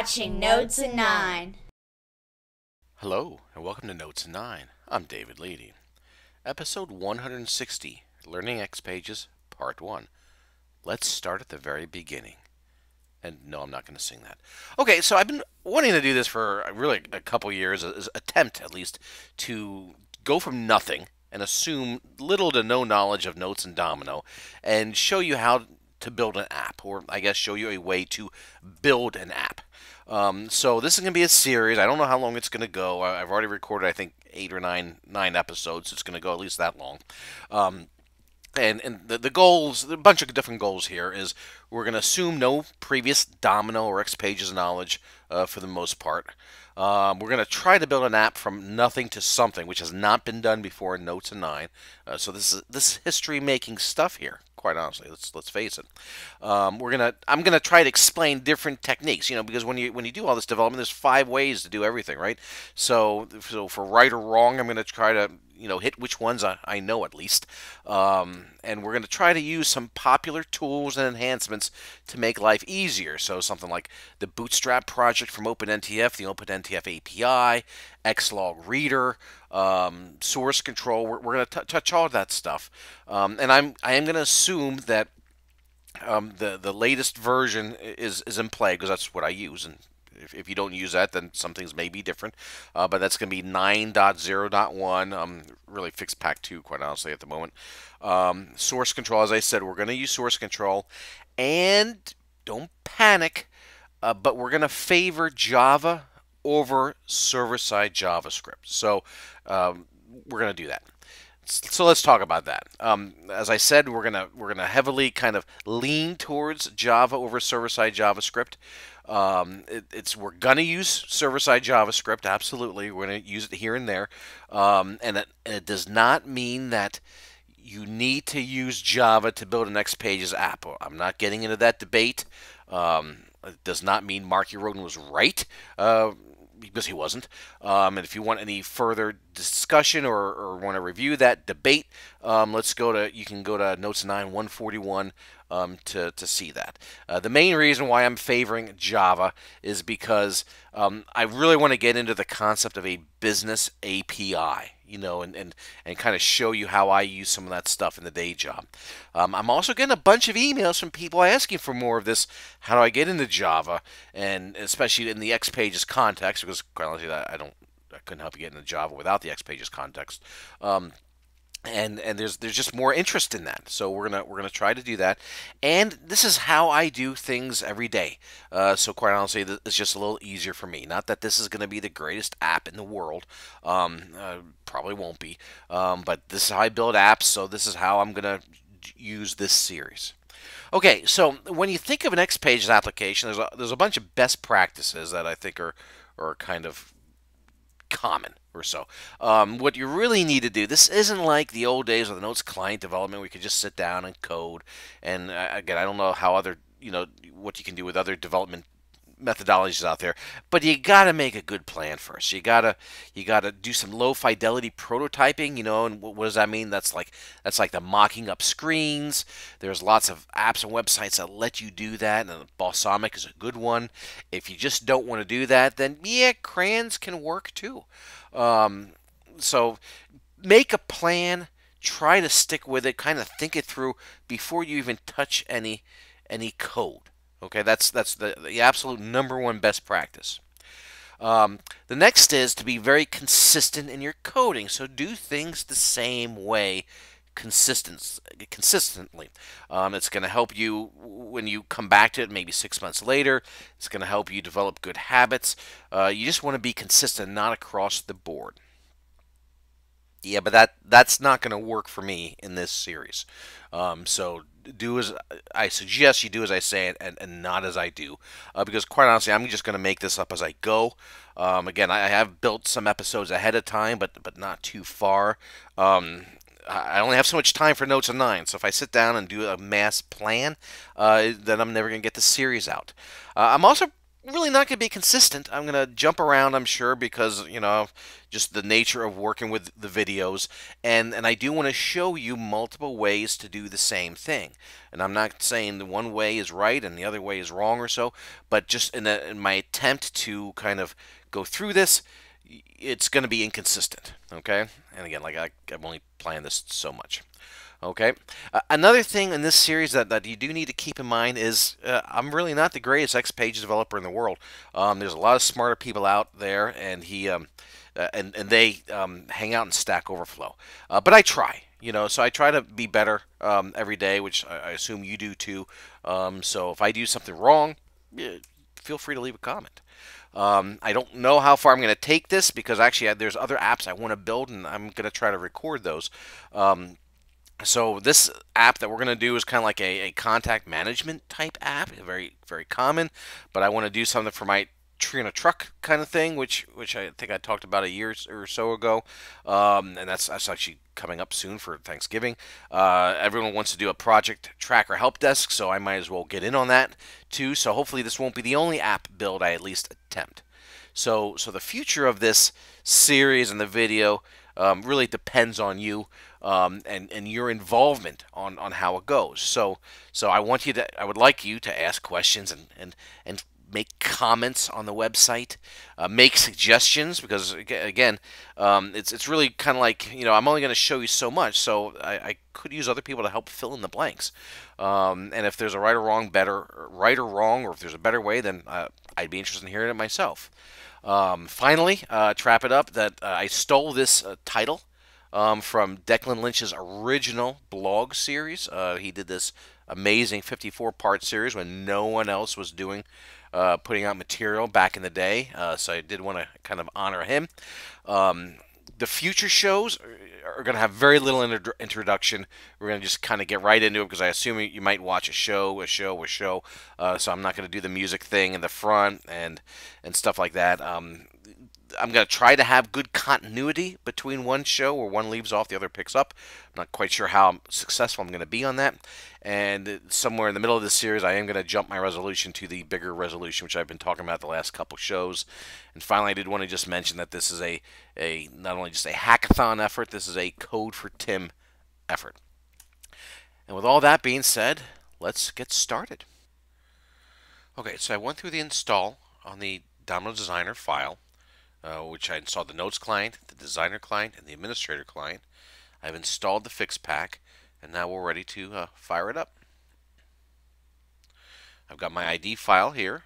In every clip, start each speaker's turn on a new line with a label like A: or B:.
A: watching Notes in 9.
B: Hello, and welcome to Notes in 9. I'm David Leedy. Episode 160 Learning X Pages, Part 1. Let's start at the very beginning. And no, I'm not going to sing that. Okay, so I've been wanting to do this for uh, really a couple years, as attempt at least, to go from nothing and assume little to no knowledge of Notes and Domino and show you how to build an app, or I guess show you a way to build an app. Um, so this is going to be a series. I don't know how long it's going to go. I've already recorded, I think, eight or nine nine episodes. It's going to go at least that long. Um, and and the, the goals, a bunch of different goals here is we're going to assume no previous Domino or X Pages knowledge uh, for the most part. Um, we're going to try to build an app from nothing to something, which has not been done before in Notes in Nine. Uh, so this is this is history-making stuff here. Quite honestly, let's let's face it. Um, we're gonna I'm gonna try to explain different techniques. You know, because when you when you do all this development, there's five ways to do everything, right? So so for right or wrong, I'm gonna try to you know hit which ones I, I know at least. Um, and we're going to try to use some popular tools and enhancements to make life easier. So something like the bootstrap project from OpenNTF the OpenNTF API Xlog reader um, source control. We're, we're going to touch all that stuff. Um, and I'm I am going to assume that um, the the latest version is is in play because that's what I use and if, if you don't use that, then some things may be different. Uh, but that's going to be 9.0.1. Um, really Fix Pack 2, quite honestly, at the moment. Um, source control, as I said, we're going to use source control. And don't panic, uh, but we're going to favor Java over server-side JavaScript. So um, we're going to do that so let's talk about that. Um, as I said, we're gonna we're gonna heavily kind of lean towards Java over server-side JavaScript. Um, it, it's we're gonna use server-side JavaScript, absolutely. We're gonna use it here and there, um, and, it, it does not mean that you need to use Java to build an X Pages app. I'm not getting into that debate. Um, it does not mean Marky Roden was right. Uh, because he wasn't. Um, and if you want any further discussion or, or want to review that debate, um, let's go to you can go to Notes 9 141 um, to, to see that. Uh, the main reason why I'm favoring Java is because um, I really want to get into the concept of a business API you know, and, and, and kind of show you how I use some of that stuff in the day job. Um, I'm also getting a bunch of emails from people asking for more of this. How do I get into Java? And especially in the X Pages context, because quite honestly, I don't, I couldn't help you get into Java without the X Pages context. Um, and and there's there's just more interest in that. So we're gonna we're gonna try to do that, and this is how I do things every day. Uh, so quite honestly, it's just a little easier for me. Not that this is gonna be the greatest app in the world. Um, uh, probably won't be. Um, but this is how I build apps. So this is how I'm gonna use this series. Okay, so when you think of an X Pages application, there's a, there's a bunch of best practices that I think are are kind of common or so. Um, what you really need to do, this isn't like the old days of the Notes client development where you could just sit down and code. And uh, again, I don't know how other, you know, what you can do with other development methodologies out there but you got to make a good plan first. You got to you got to do some low fidelity prototyping you know and what, does that mean? That's like that's like the mocking up screens. There's lots of apps and websites that let you do that and Balsamiq is a good one. If you just don't want to do that then yeah crayons can work too um, so make a plan try to stick with it kind of think it through before you even touch any any code Okay, that's that's the, the absolute number one best practice. Um, the next is to be very consistent in your coding. So do things the same way consistent, consistently. Um, it's going to help you when you come back to it maybe six months later. It's going to help you develop good habits. Uh, you just want to be consistent, not across the board. Yeah, but that that's not going to work for me in this series. Um, so do as I suggest you do as I say it and, and not as I do, uh, because quite honestly, I'm just going to make this up as I go. Um, again, I have built some episodes ahead of time, but but not too far. Um, I only have so much time for notes in nine, so if I sit down and do a mass plan, uh, then I'm never going to get the series out. Uh, I'm also really not going to be consistent. I'm going to jump around, I'm sure, because, you know, just the nature of working with the videos. And, and I do want to show you multiple ways to do the same thing. And I'm not saying the one way is right and the other way is wrong or so, but just in, a, in my attempt to kind of go through this, it's going to be inconsistent, okay? And again, like I, I've only planned this so much. Okay. Uh, another thing in this series that, that you do need to keep in mind is uh, I'm really not the greatest XPages developer in the world. Um, there's a lot of smarter people out there, and he um, uh, and and they um, hang out in Stack Overflow. Uh, but I try, you know, so I try to be better um, every day, which I, I, assume you do too. Um, so if I do something wrong, feel free to leave a comment. Um, I don't know how far I'm going to take this because actually there's other apps I want to build and I'm going to try to record those. Um, so this app that we're going to do is kind of like a, a contact management type app, very very common. But I want to do something for my tree in a truck kind of thing, which which I think I talked about a year or so ago, um, and that's that's actually coming up soon for Thanksgiving. Uh, everyone wants to do a project tracker help desk, so I might as well get in on that too. So hopefully this won't be the only app build I at least attempt. So so the future of this series and the video um, really depends on you um, and and your involvement on on how it goes. So so I want you to I would like you to ask questions and and and make comments on the website, uh, make suggestions because again, um, it's it's really kind of like you know I'm only going to show you so much, so I, I, could use other people to help fill in the blanks. Um, and if there's a right or wrong, better right or wrong, or if there's a better way, then uh, I'd be interested in hearing it myself. Um, finally, uh, trap it up that uh, I stole this uh, title um, from Declan Lynch's original blog series. Uh, he did this amazing 54 part series when no one else was doing uh, putting out material back in the day. Uh, so I did want to kind of honor him. Um, the future shows are going to have very little inter- introduction. We're going to just kind of get right into it because I assume you might watch a show, a show, a show. Uh, so I'm not going to do the music thing in the front and and stuff like that. Um, I'm going to try to have good continuity between one show where one leaves off, the other picks up. I'm not quite sure how successful I'm going to be on that. And somewhere in the middle of the series, I am going to jump my resolution to the bigger resolution, which I've been talking about the last couple shows. And finally, I did want to just mention that this is a, a not only just a hackathon effort, this is a Code for Tim effort. And with all that being said, let's get started. Okay, so I went through the install on the Domino Designer file uh, which I installed the Notes client, the Designer client, and the Administrator client. I've installed the fix pack, and now we're ready to uh, fire it up. I've got my ID file here.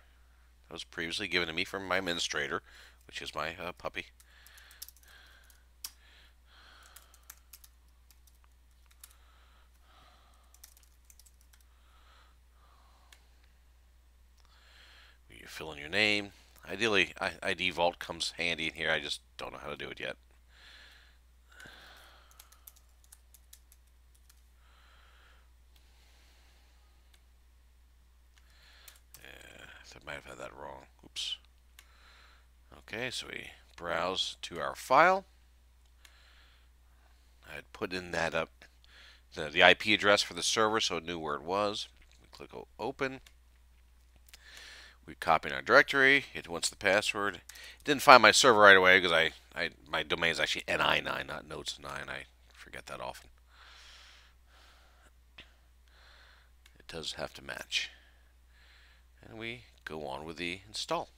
B: That was previously given to me from my administrator, which is my uh, puppy. You fill in your name, Ideally, ID Vault comes handy in here. I just don't know how to do it yet. Yeah, I might have had that wrong. Oops. Okay, so we browse to our file. I had put in that up the, the IP address for the server so it knew where it was. We click open. We copy in our directory. It wants the password. It didn't find my server right away because I, I my domain is actually ni9, not notes9. I forget that often. It does have to match. And we go on with the install.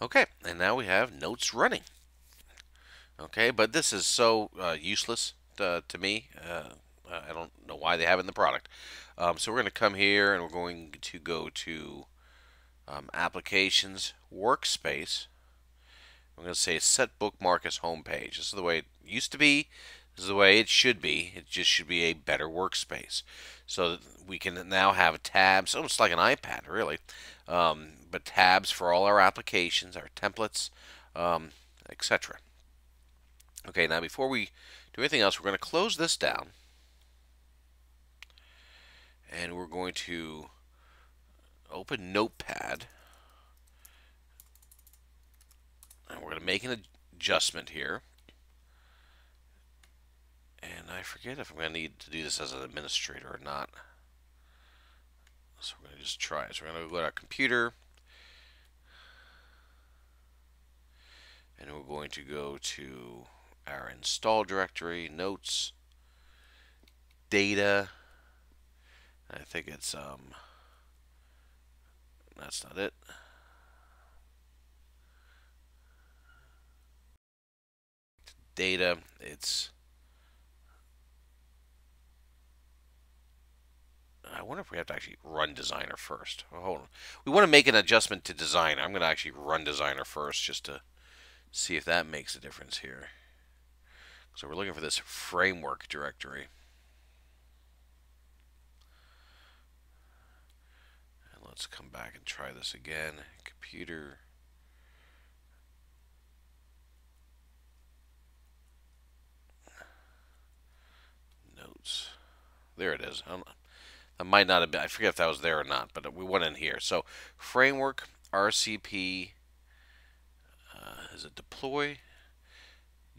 B: Okay, and now we have notes running. Okay, but this is so uh, useless uh, to me. Uh, I don't know why they have it in the product. Um, so we're going to come here and we're going to go to um, Applications, Workspace. I'm going to say Set Bookmark as Homepage. This is the way it used to be. This is the way it should be. It just should be a better workspace. So we can now have tabs, almost like an iPad, really. Um, but tabs for all our applications, our templates, um, etc. Okay, now before we do anything else, we're going to close this down. And we're going to open Notepad. And we're going to make an adjustment here. And I forget if I'm going to need to do this as an administrator or not. So we're going to just try it. So we're going to go to our computer. And we're going to go to our install directory, notes, data. I think it's, um, that's not it. Data, it's I wonder if we have to actually run designer first. Oh, hold on. We want to make an adjustment to designer. I'm going to actually run designer first just to see if that makes a difference here. So we're looking for this framework directory. And let's come back and try this again. Computer. Notes. There it is. That might not have been, I forget if that was there or not, but we went in here. So framework, RCP, uh, is it deploy?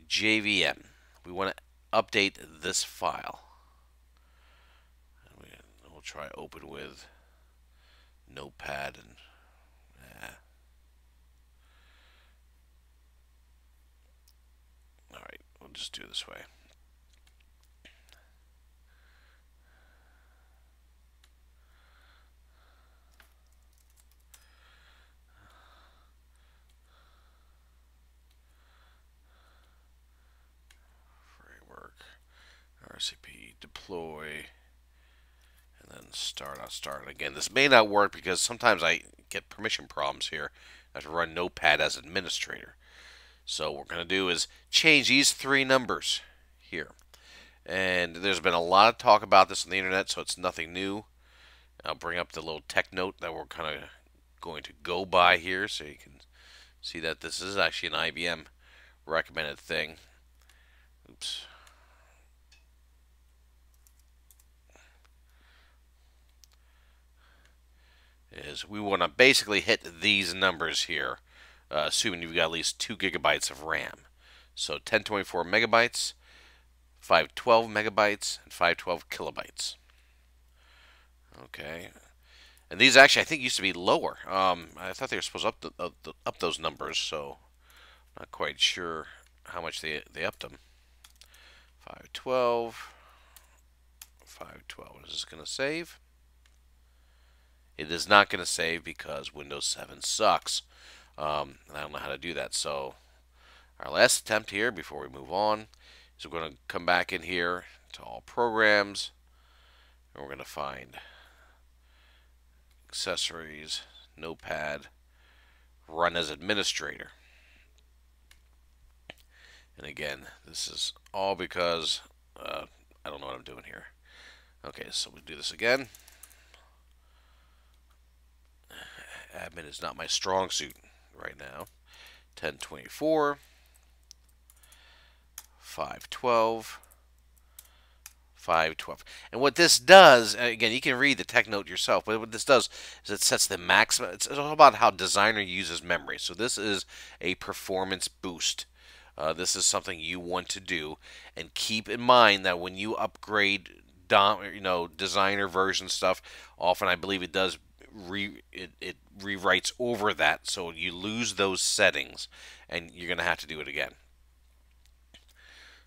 B: JVM. We want to update this file. we'll try open with notepad and eh. all right we'll just do this way RCP deploy and then start on start. Again, this may not work because sometimes I get permission problems here. I have to run Notepad as administrator. So what we're going to do is change these three numbers here. And there's been a lot of talk about this on the internet, so it's nothing new. I'll bring up the little tech note that we're kind of going to go by here so you can see that this is actually an IBM recommended thing. Oops. Is we want to basically hit these numbers here, uh, assuming you've got at least 2 gigabytes of RAM. So 1024 megabytes, 512 megabytes, and 512 kilobytes. Okay. And these actually, I think, used to be lower. Um, I thought they were supposed to up, the, uh, up those numbers, so not quite sure how much they, they upped them. 512, 512. Is this going to save? It is not going to save because Windows 7 sucks. Um, and I don't know how to do that. So our last attempt here before we move on is we're going to come back in here to all programs. And we're going to find accessories, notepad, run as administrator. And again, this is all because uh, I don't know what I'm doing here. Okay, so we do this again. Admin is not my strong suit right now. 1024, 512, 512. And what this does, again, you can read the tech note yourself, but what this does is it sets the maximum. It's all about how designer uses memory. So this is a performance boost. Uh, this is something you want to do, and keep in mind that when you upgrade, dom, you know, designer version stuff, often I believe it does re it, it rewrites over that, so you lose those settings, and you're going to have to do it again.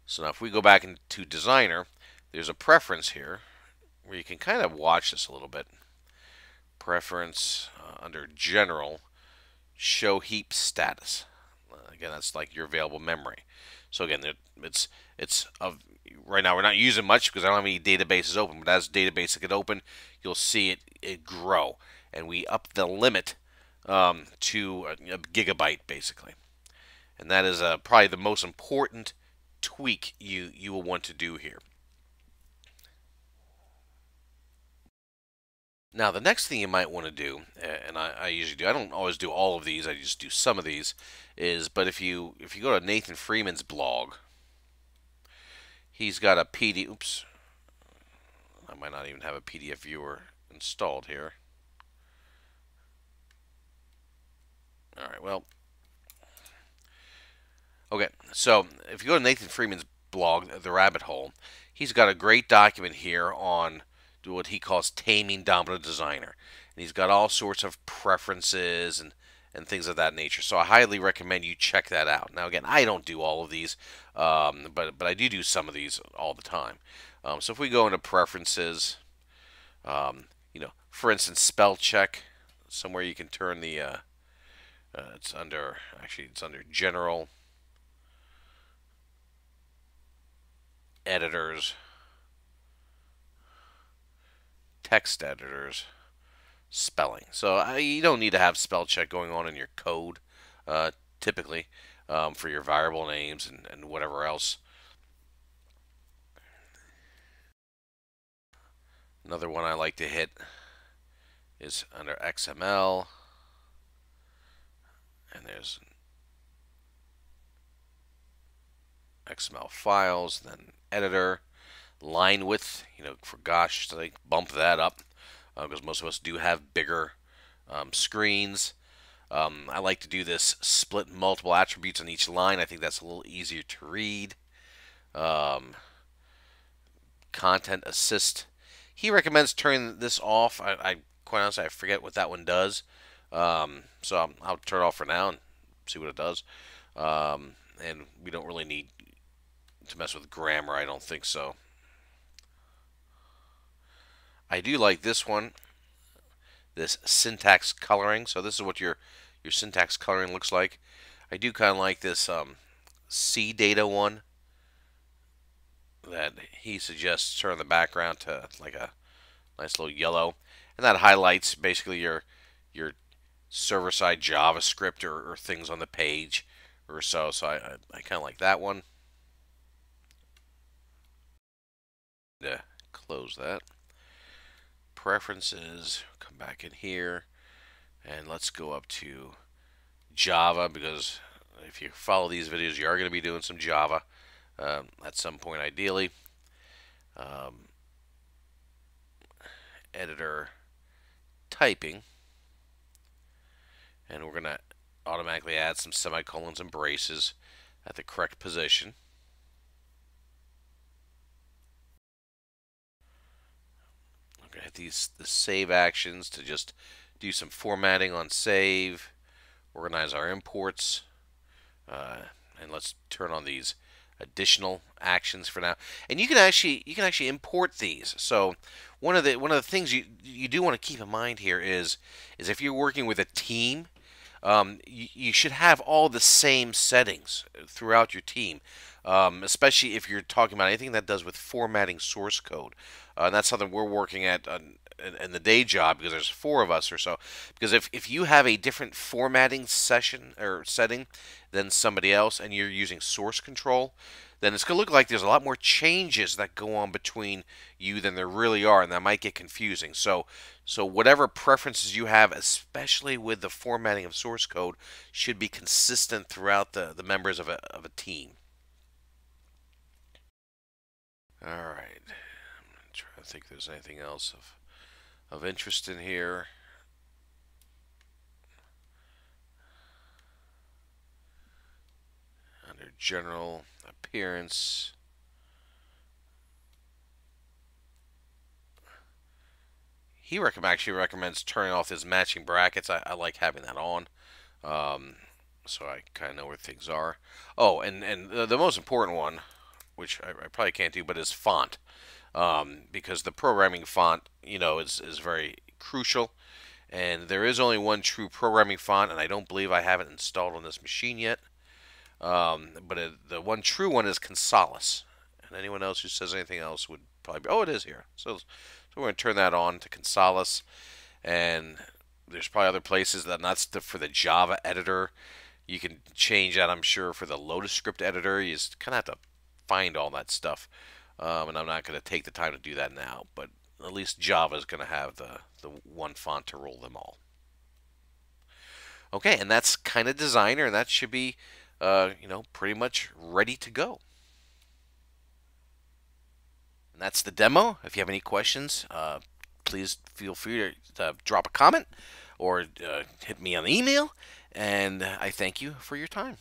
B: So now if we go back into Designer, there's a preference here where you can kind of watch this a little bit. Preference uh, under General, Show Heap Status. Uh, again, that's like your available memory. So again, it's it's of right now we're not using much because I don't have any databases open. But as databases get open, you'll see it it grow and we up the limit um, to a, gigabyte basically. And that is uh, probably the most important tweak you, you will want to do here. Now, the next thing you might want to do, and I, I, usually do, I don't always do all of these, I just do some of these, is, but if you if you go to Nathan Freeman's blog, he's got a PDF. oops, I might not even have a PDF viewer installed here. All right, well. Okay, so if you go to Nathan Freeman's blog, The Rabbit Hole. He's got a great document here on what he calls taming Domino Designer. And he's got all sorts of preferences and, and things of that nature. So I highly recommend you check that out. Now, again, I don't do all of these, um, but, but I do do some of these all the time. Um, so if we go into preferences, um, you know, for instance, spell check, somewhere you can turn the, uh, uh, it's under, actually, it's under general, editors, text editors, spelling. So uh, you don't need to have spell check going on in your code, uh, typically, um, for your variable names and, and whatever else. Another one I like to hit is under XML. And there's XML files, then editor, line width, you know, for gosh, they bump that up because uh, most of us do have bigger um, screens. Um, I like to do this split multiple attributes on each line. I think that's a little easier to read. Um, content assist. He recommends turning this off. I, I quite honestly I forget what that one does. Um, so I'll, turn it off for now and see what it does. Um, and we don't really need to mess with grammar. I don't think so. I do like this one, this syntax coloring. So this is what your your syntax coloring looks like. I do kind of like this um, data one that he suggests turn the background to like a nice little yellow, and that highlights basically your your server-side JavaScript or, or, things on the page or so. So I, I, I kind of like that one. Yeah, close that preferences, come back in here, and let's go up to Java because if you follow these videos, you are going to be doing some Java um, at some point, ideally. Um, editor typing, and we're going to automatically add some semicolons and braces at the correct position. I'm going to hit these the save actions to just do some formatting on save, organize our imports, uh, and let's turn on these additional actions for now. And you can actually you can actually import these. So one of the one of the things you you do want to keep in mind here is is if you're working with a team, um, you, you, should have all the same settings throughout your team, um, especially if you're talking about anything that does with formatting source code. Uh, and that's something we're working at in, in, the day job because there's four of us or so. Because if, if you have a different formatting session or setting than somebody else and you're using source control, then it's going to look like there's a lot more changes that go on between you than there really are, and that might get confusing. So, so whatever preferences you have, especially with the formatting of source code, should be consistent throughout the, the members of a, of a team. All right. I'm trying to think there's anything else of, of interest in here. Under general appearance. He actually recommends turning off his matching brackets. I, I like having that on. Um, so I kind of know where things are. Oh, and, and the, the most important one which I, I probably can't do, but is font. Um, because the programming font, you know, is, is very crucial. And there is only one true programming font, and I don't believe I have it installed on this machine yet. Um, but it, the one true one is Consolas. And anyone else who says anything else would probably be, oh, it is here. So, so we're going to turn that on to Consolas. And there's probably other places that that's the, for the Java editor. You can change that, I'm sure, for the Lotus script editor. You just kind of have to find all that stuff. Um, and I'm not going to take the time to do that now, but at least Java is going to have the, the one font to rule them all. Okay, and that's kind of designer, and that should be, uh, you know, pretty much ready to go. And that's the demo. If you have any questions, uh, please feel free to uh, drop a comment or uh, hit me on the email. And I thank you for your time.